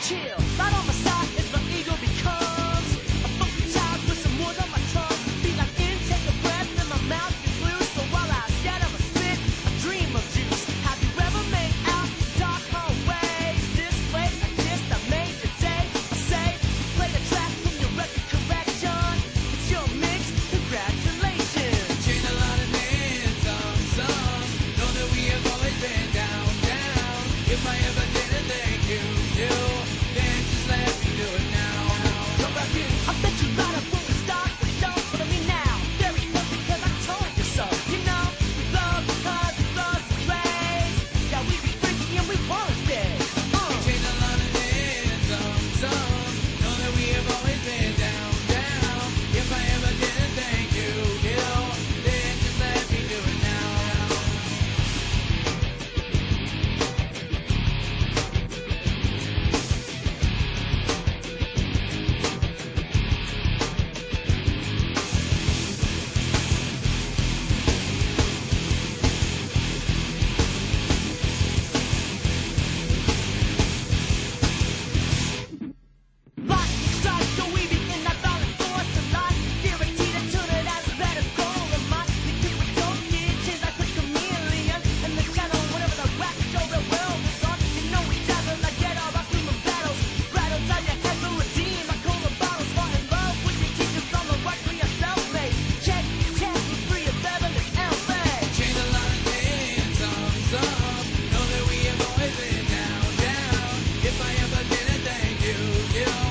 chill. Right on my side is the eagle become. Yeah.